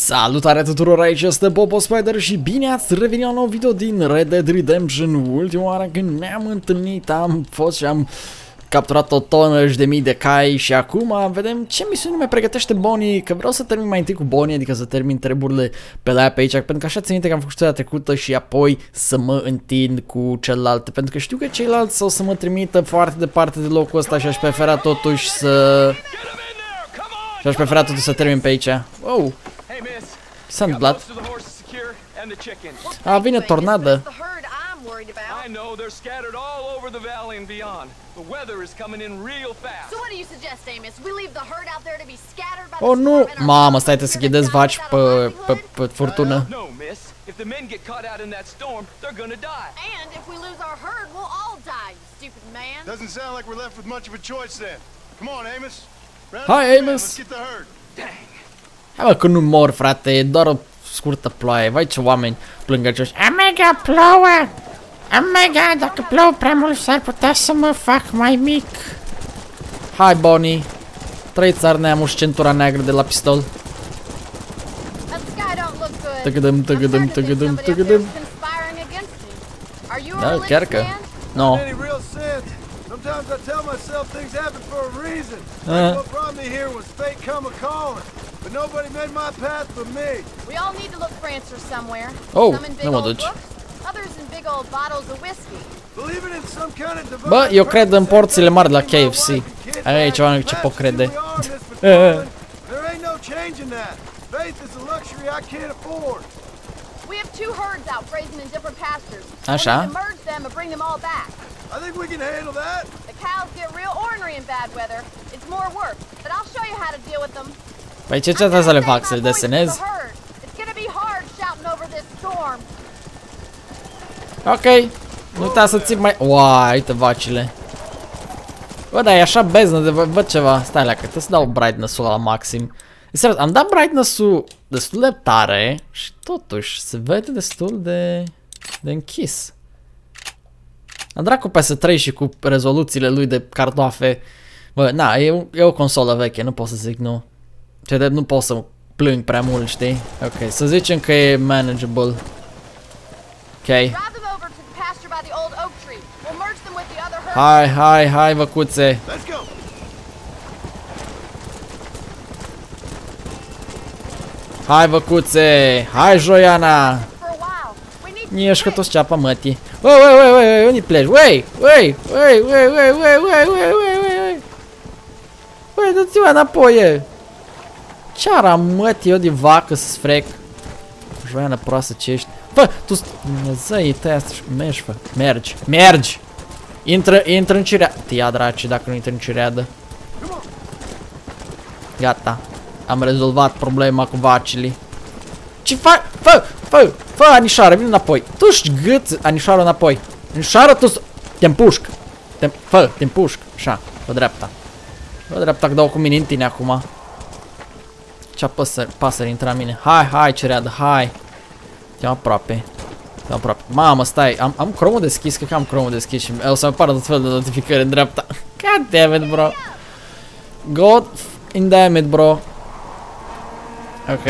Salutare tuturor, aici este Bobo Spider și bine ați revenit la un nou video din Red Dead Redemption Ultima oară când ne-am întâlnit am fost și am capturat o tonă de mii de cai și acum vedem ce misiune mai pregătește Bonnie Că vreau să termin mai întâi cu Bonnie, adică să termin treburile pe la pe aici Pentru că așa țin că am făcut știrea trecută și apoi să mă întind cu celălalt Pentru că știu că ceilalți o să mă trimită foarte departe de locul ăsta și aș prefera totuși să... Și aș prefera totuși să termin pe aici. Wow, S-a întâmplat. A, vine tornadă. I know they're scattered all over the valley and beyond. The weather is coming in real fast. So what do you suggest, Amos? We leave the herd out there to be scattered by Oh the nu! storm and our Mamă, dogs stai trebuie să here to ghidezi die vaci without pe, a pe, livelihood? pe furtună. No, miss. If the men get caught out in that storm, they're gonna die. And if we lose our herd, we'll all die, you stupid man. Doesn't sound like we're left with much of a choice then. Come on, Amos. Round Hi, up the men. Amos. Let's get the herd. Hai mă că nu mor, frate, e doar o scurtă ploaie. Vai ce oameni plângăcioși. Omega plouă! Omega, dacă plouă prea mult s-ar putea să mă fac mai mic. Hai, Bonnie. Trei țari neamul și centura neagră de la pistol. That sky don't look good. Tăgădăm, I'm tăgădăm, starting to think tăgădăm, somebody up tăgădăm. there's conspiring against me. Are you a Da, religious chiar că. man? No. any real sense. Sometimes I tell myself things happen for a reason. Uh. Like what brought me here was fate come a calling. But nobody made my path but me. We all need to look for answers somewhere. Oh, some in big nu old duci. books, others in big old bottles of whiskey. Believing in some kind of divine Bă, eu cred în porțile mari la KFC. Aia e ceva ce pot crede. in this battalion. There ain't no changing that. Faith is a luxury I can't afford. We have two herds out grazing in different pastures. Ah, Așa. We need to merge them and bring them all back. I think we can handle that. The cows get real ornery in bad weather. It's more work, but I'll show you how to deal with them. Păi ce ce trebuie să le fac? Să le desenez? It's gonna be hard shouting over this storm. Ok. Nu uita să țip mai... Uai, uite vacile. Bă, dar e așa beznă de vă- văd ceva. Stai la că trebuie să dau brightness-ul la maxim. Serios, am dat brightness-ul destul de tare și totuși se vede destul de, de închis. Am dat cu PS3 și cu rezoluțiile lui de cartoafe. Bă, na, e, o- e o consolă veche, nu pot să zic nu. Ce de nu pot să plâng prea mult, știi? Ok, să zicem că e manageable. Ok. Drive them over to the pasture by the old oak tree. We'll merge them with the other herd. Hai, hai, hai, văcuțe. Let's go. Hai, văcuțe. Hai, Joiana. For a while. We need Nie ești că to toți ceapa mătii. Ui, ui, ui, ui, ui, unde pleci? Ui, ui, ui, ui, ui, ui, ui, ui, ui, ui, ui. Ui, du-ți înapoi, e. Ce-ara mătii eu de vacă să-ți frec? Joiana proastă ce ești. Fă, tu... Dumnezei, tăi asta și mergi, fă. Mergi, mergi. Intră, intră în cireadă. Te ia draci dacă nu intră în cireadă. Gata. Am rezolvat problema cu vacile. Ce faci? Fă, fă, fă, Anișoară, vine înapoi. Tu și gât, Anișoară, înapoi. Anișoară, tu s- te împușc. Te, fă, te împușc. Așa, pe dreapta. Pe dreapta că dau cu mine în tine acum. Ce pasări, pasări intra în mine. Hai, hai, cereadă, hai. Te-am aproape. Te-am aproape. Mamă, stai, am, am cromul deschis, cred că am cromul deschis și o să-mi apară tot felul de notificări în dreapta. God damn it, bro. God in damn it, bro. Ok.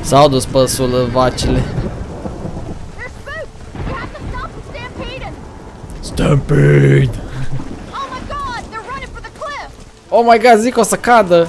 S-au dus păsul vacile. They're spooked. We have to stop the stampede. Stampede! Oh my god, they're running for the cliff. Oh my god, zic o să cadă!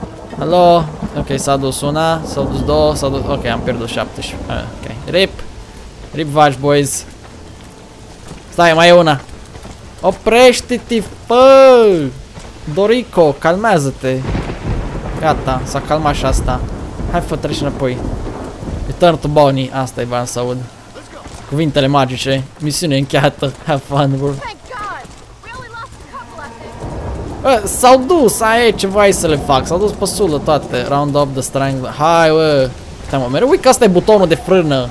Alo. Ok, s-a dus una, s-a dus două, s-a dus... Ok, am pierdut 17. Ah, Ok, rip. Rip vaci, boys. Stai, mai e una. Oprește-te, fă! Dorico, calmează-te. Gata, s-a calmat și asta. Hai fă, treci înapoi. Return to Bonnie, asta e vreau să aud. Cuvintele magice, misiune încheiată. Have fun, bro. S-au dus, aia e ce vai să le fac, s-au dus pe sulă toate, round up the strangler, hai bă, stai mă, mereu uit că asta e butonul de frână.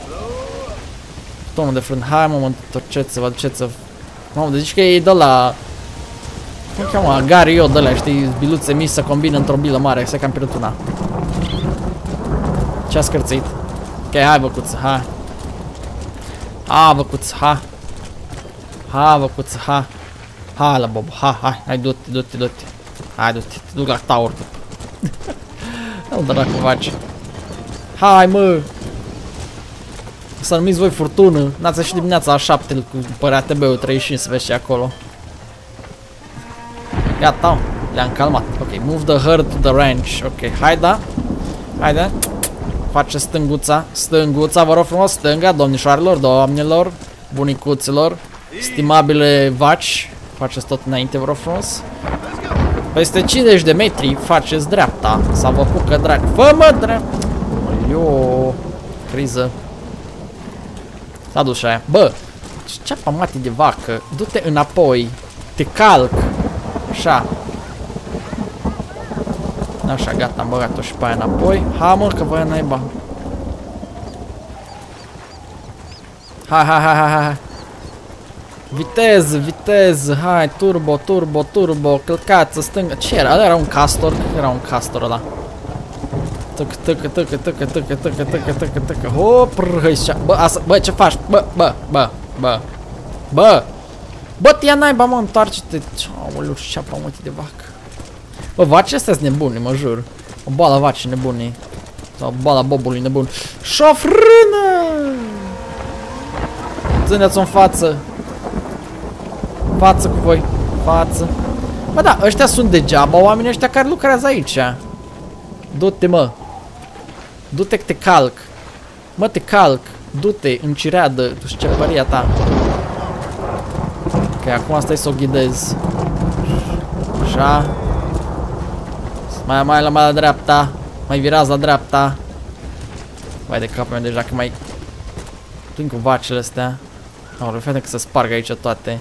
Butonul de frână, hai mă, mă întorceți-vă, aduceți-vă. Mamă, deci că e de la... Cum cheamă? Gary eu de la, știi, biluțe mici să combină într-o bilă mare, să cam pierdut una. Ce-a scârțit? Ok, hai băcuță, hai. Ha, băcuță, ha. Ha, băcuță, ha. Ha la Bob, ha, hai, hai, du-te, du-te, du-te. Hai, du-te, te duc la tower după. Nu dracu faci. Hai, mă. Să numiți voi furtună. N-ați ieșit dimineața la 7 cu părea TB-ul 35 să vezi ce acolo. Gata, le-am calmat. Ok, move the herd to the ranch. Ok, hai da. Haide. Face stânguța. Stânguța, vă rog frumos, stânga, domnișoarelor, doamnelor, bunicuților, stimabile vaci. Faceți tot înainte, vă rog frumos. Peste 50 de metri faceți dreapta. Să vă pucă drag. Fă mă dreapta. Eu criză. S-a dus aia. Bă, ce pamati de vacă. Du-te înapoi. Te calc. Așa. Așa, gata, am băgat-o și pe aia înapoi. Ha, mă, că voia naiba. Hai, hai, hai, hai, hai. Viteză, viteză, hai, turbo, turbo, turbo, călcață, stângă. Ce era? Ăla era un castor? Era un castor ăla. Tăcă, tăcă, tăcă, tăcă, tăcă, tăcă, tăcă, tăcă, tăcă, hop, râșa. Bă, asta, bă, ce faci? Bă, bă, bă, bă, bă. Bă, tia naiba, mă, întoarce-te. Aoleu, ce mă, de vacă. Bă, vaci astea sunt nebune, mă jur. O boală vaci nebune. Sau boala bobului nebun. Șofrână! Țineți-o în față. Față cu voi. Față. Bă, da, ăștia sunt degeaba oamenii ăștia care lucrează aici. Du-te, mă. Du-te că te calc. Mă, te calc. Du-te în cireadă, tu ce păria ta. Ok, acum stai să o ghidez. Așa. Mai, mai la mai la dreapta. Mai virați la dreapta. Vai de capul meu deja că mai... Plin cu vacile astea. Au, fete că să sparg aici toate.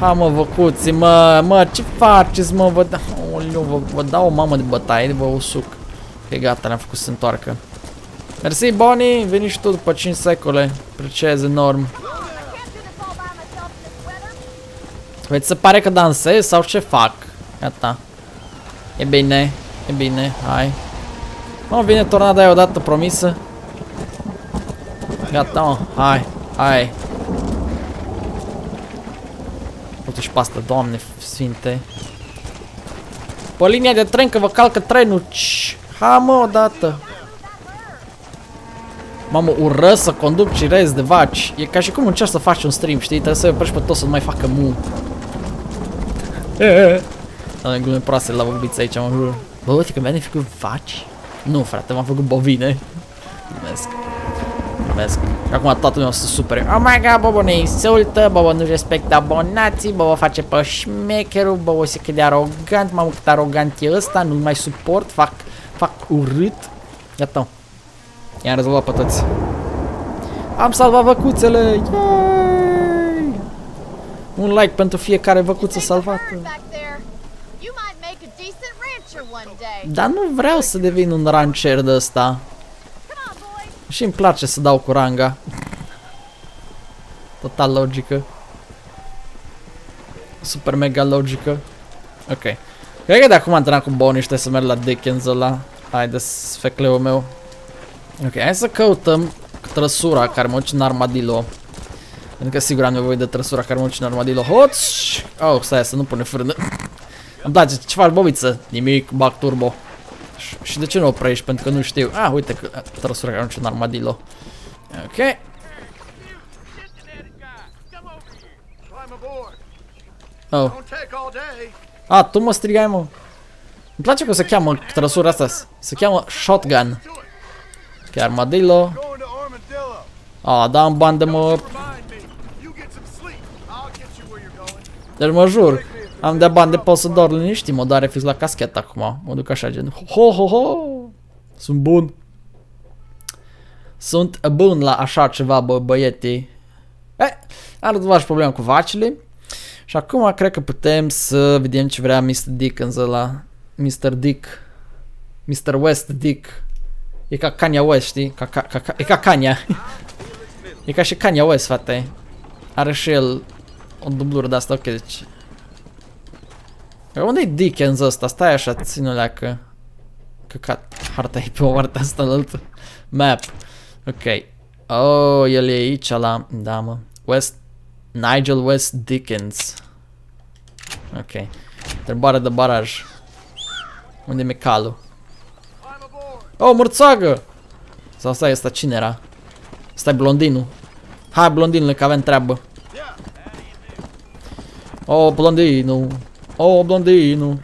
Ha mă, văcuții, mă, mă, ce faceți, mă, vă, Aoleu, vă, vă dau o mamă de bătaie, vă usuc. E gata, ne-am făcut să întoarcă. Mersi, Bonnie, veni și tu după 5 secole. Apreciez enorm. Păi se pare că dansez sau ce fac? Gata. E bine, e bine, hai. Mă, vine tornada aia odată promisă. Gata, mă, hai, hai. Uite și pe asta, doamne sfinte. Pe linia de tren că vă calcă trenul. Ha, mă, odată. Mamă, ură să conduc cirez de vaci. E ca și cum încerci să faci un stream, știi? Trebuie să oprești pe toți să nu mai facă mu. Am glume proaste la vorbiți aici, mă jur. Bă, uite că mi-a făcut vaci? Nu, frate, m-am făcut bovine. Mulțumesc. Mulțumesc. Și acum toată lumea o să supere. Oh my god, bă, bă, ne insultă, bă, bă, nu respectă abonații, bă, bă, face pe șmecherul, bă, o să cât de arogant, mamă, cât arogant e ăsta, nu mai suport, fac, fac urât. Gata. I-am rezolvat pe toți. Am salvat văcuțele! Yay! Un like pentru fiecare văcuță salvată. Dar nu vreau să devin un rancher de ăsta. Și îmi place să dau cu ranga. Total logică. Super mega logică. Ok. Cred că de acum am antrenat cu Bonnie și să merg la Dickens ăla. Haide, fecleul meu. Ok, hai să căutăm trăsura care mă duce în armadillo. Pentru că sigur am nevoie de trăsura care mă duce în armadillo. Hoțș! Oh, stai să nu pune frână. Îmi place, ce faci, bobiță? Nimic, bag turbo. Și de ce nu oprești? Pentru că nu știu. Ah, uite că trăsura care mă duce în armadillo. Ok. Oh. Ah, tu mă strigai, mă. Îmi place că se cheamă trăsura asta. Se cheamă shotgun. Chiar armadillo. A, da, în bandă mă... Deci mă jur, am de bani de pot să doar liniștit, mă doare fix la caschet acum. Mă duc așa gen, ho, ho, ho, sunt bun. Sunt bun la așa ceva, bă, băietii. Eh, am rezolvat și problema cu vacile. Și acum cred că putem să vedem ce vrea Mr. Dickens ăla. Mr. Dick. Mr. West Dick. E ca Kanye West, știi? Ca, ca, ca, e ca Kanye. e ca și Kanye West, frate. Are și el o dublură de asta, ok, deci... Unde-i Dickens ăsta? Stai așa, ține-o că... Căcat, harta e pe o partea asta la altă. Map. Ok. Oh, el e aici la... Da, mă. West... Nigel West Dickens. Ok. Întrebare de baraj. Unde e mecalul? Oh, mărțagă! Sau stai, ăsta cine era? Stai blondinul. Hai blondinule că avem treabă. Oh, blondinul. O, blondinul!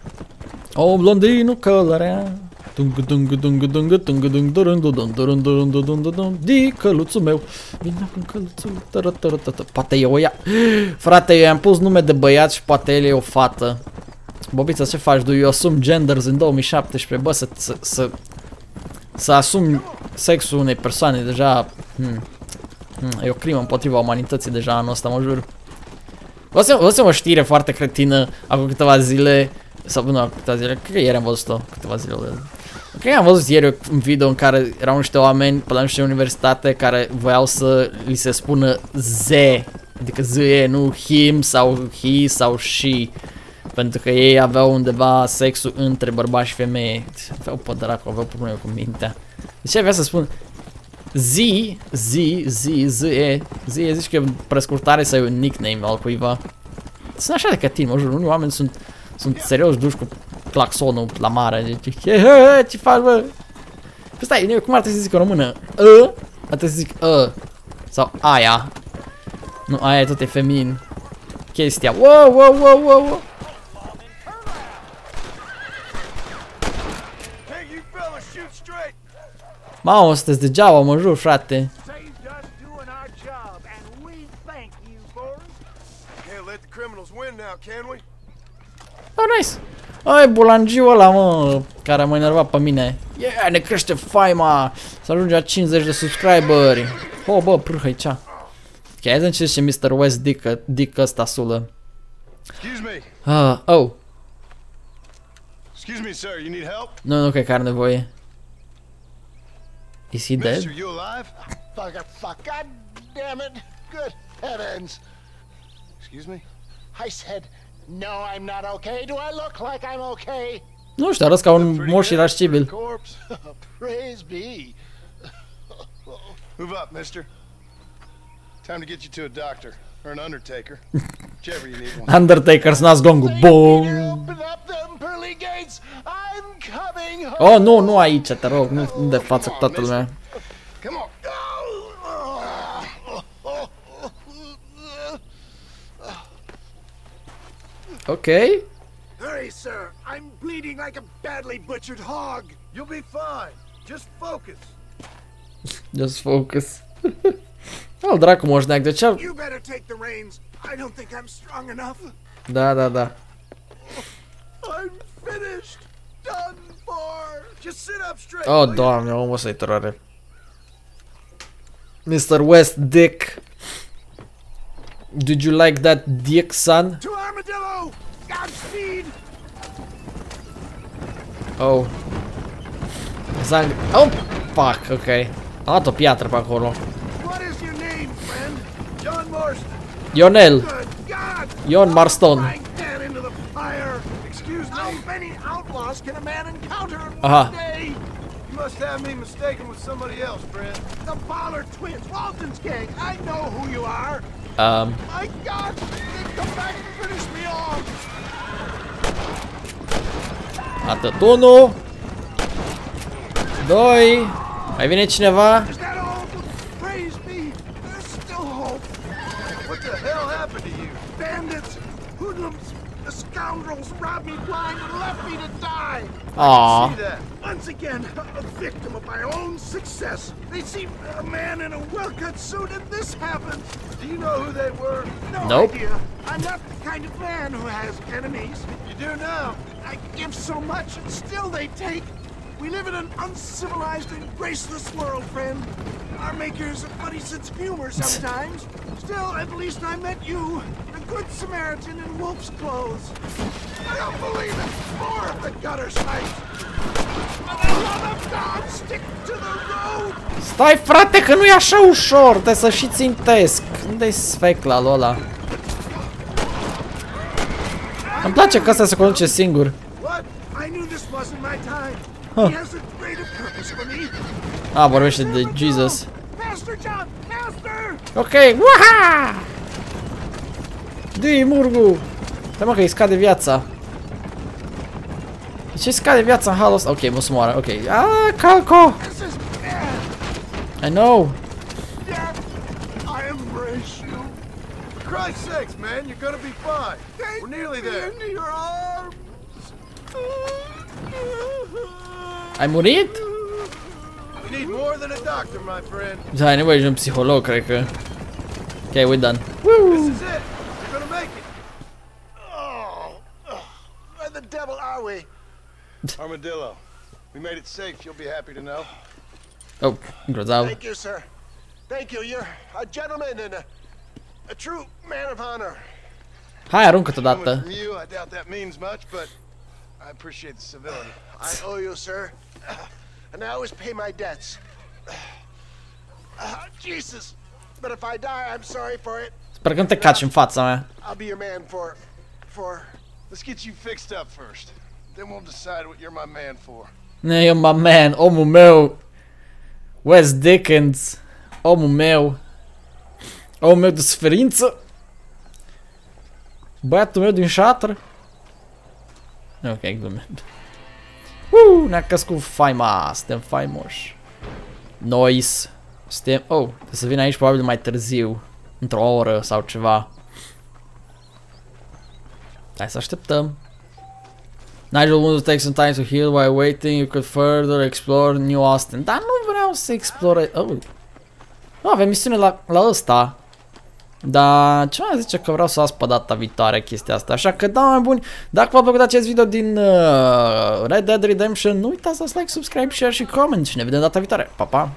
O, blondinul călărea! Dung dung dung dung dung dung durun dung durun durun dung dung Di căluțul meu Vine cu căluțul tărătărătătă Poate eu o ia Frate eu i-am pus nume de băiat și poate el e o fată Bobiță ce faci du? Eu asum genders în 2017 Bă să să, să, să asum sexul unei persoane deja hmm, hmm, E o crimă împotriva umanității deja anul ăsta mă jur Văzusem o știre foarte cretină acum câteva zile sau nu, câteva zile, cred că ieri am văzut-o, câteva zile. Cred că am văzut ieri un video în care erau niște oameni pe la niște universitate care voiau să li se spună ze, adică ze, nu him sau he sau she. Pentru că ei aveau undeva sexul între bărbați și femeie. Aveau pe dracu, aveau probleme cu mintea. De ce avea să spun zi, zi, zi, zi, zi, zici că e prescurtare sau e un nickname al cuiva. Sunt așa de cătini, mă jur, unii oameni sunt sunt serios duși cu claxonul la mare. Deci, he, he, ce faci, bă? Păi stai, cum ar trebui să zic în română? Ă? Ar trebui să zic ă. Sau aia. Nu, aia e tot e feminin. Chestia. Wow, wow, wow, wow, wow. Mamă, sunteți degeaba, mă jur, frate. Oh, nice! Ai, bulangiul ăla, mă, care m-a enervat pe mine. Yeah, ne crește faima! Să ajunge la 50 de subscriberi. Oh, bă, prâhă cea. Ok, hai să ce Mr. West Dick, Dick ăsta sulă. Excuse me. Ah, oh. Excuse me, sir, you need help? Nu, nu cred că are nevoie. Is he dead? Mister, you alive? Fuck, fuck, god damn it. Good heavens. Excuse me? I said, no, I'm not okay. Do I look like I'm okay? Nu știu, arăți ca un moș irascibil. Corpse? Praise be. Move up, mister. Time to get you to a doctor. Or an undertaker. Whichever you need one. Undertaker's nas gongu. Bong! Open up them pearly gates. I'm coming home. Oh, nu, nu aici, te rog, nu de față cu toată lumea. Come on. Ok. Hurry, sir. I'm bleeding like a badly butchered hog. You'll be fine. Just focus. Just focus. Al dracu moșneac, de ce ar... Da, da, da. Oh, doamne, omul ăsta e tărare. Mr. West Dick. Did you like that dick, son? To Armadillo! Godspeed! Oh. Zang... Oh, fuck, ok. Am dat o piatră pe acolo. Man encounter in Aha. day? You must have me mistaken with somebody else, friend. The Pollard twins, Walton's gang. I know who you are. Um, My God, they come back and finish me off. atât. Doi. Mai vine cineva? Is that all? Praise be. There's still hope. What the hell happened to you? Bandits, hoodlums, the scoundrels robbed me blind and left me to die. Aw. Once again, a victim of my own success. They see a man in a well-cut suit and this happened. Do you know who they were? No Nope. idea. I'm not the kind of man who has enemies. You do now. I give so much and still they take. We live in an uncivilized and graceless world, friend. Our makers a funny sense of humor sometimes. Still, at least I met you, a good Samaritan in wolf's clothes. I don't believe it. More of the gutter sites. For the love of God, stick to the road. Stai frate că nu e așa ușor, trebuie să și țintesc. Unde-i sfecla lui ăla? Îmi place că ăsta se conduce singur. What? I knew this wasn't my time. Huh. He has a greater purpose for me. A, vorbește de Jesus. Master John! Master! Ok, waha! Dui murgu! Stai mă că îi scade viața. Scade viața în ăsta? Ok, mă moară, ok. Ah, calco! I know! You. Christ's sakes, man, you're gonna be fine. Take We're nearly there. into your arms. Ai murit? We need more than a doctor, my friend. Da, ai nevoie de un psiholog, cred că. Ok, we're done. This is it. You're gonna make it. Oh, oh, where the devil are we? Armadillo. We made it safe, you'll be happy to know. Oh, grozav. Thank you, sir. Thank you. You're a gentleman and a, a true man of honor. Coming odată. from you, I doubt that means much, but I appreciate the civility. I owe you, sir. And I always pay my debts. Ah, Jesus. But if I die, I'm sorry for it. Sper că nu te caci în fața mea. I'll be your man for... for... Let's get you fixed up first. Then we'll decide what you're my man for. Ne, eu my man, omul meu. Wes Dickens. Omul meu. Omul meu de suferință. Băiatul meu din șatră. Ok, glume. Uh, ne-a căscut faima, suntem faimoși. Noise. Suntem... Oh, trebuie să vin aici probabil mai târziu. Într-o oră sau ceva. Hai să așteptăm. Nigel wants to take some time to heal while waiting. You could further explore New Austin. Dar nu vreau să explore... Oh. Nu avem misiune la, la ăsta. Dar ce mai zice că vreau să las pe data viitoare chestia asta. Așa că da, mai buni. Dacă v-a plăcut acest video din uh, Red Dead Redemption, nu uitați să like, subscribe, share și comment și ne vedem data viitoare. Pa, pa!